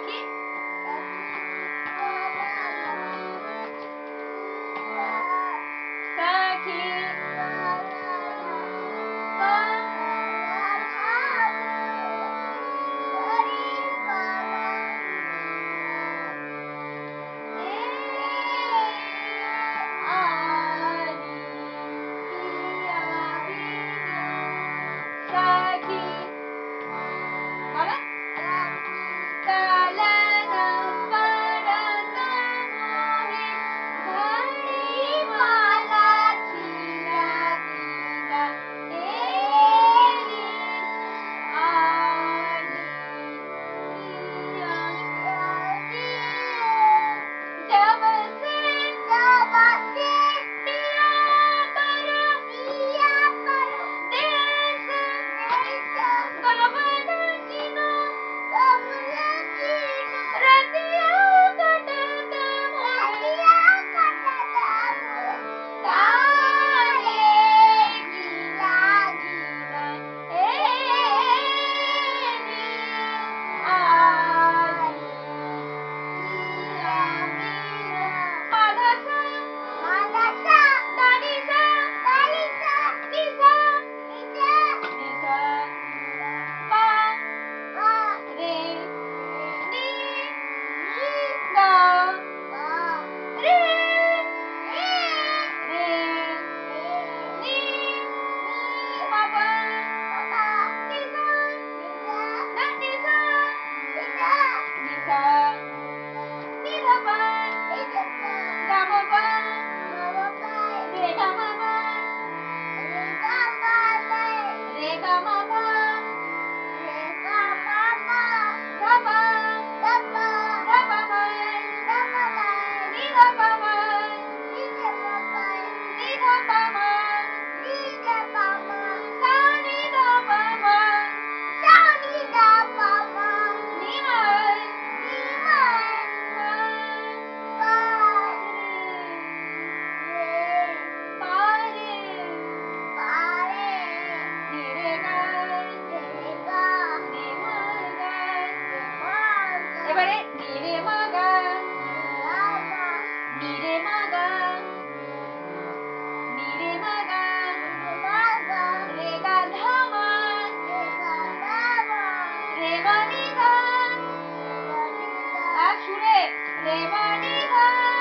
Rocky? Богу помогу. அசுரே ரேவனிதன்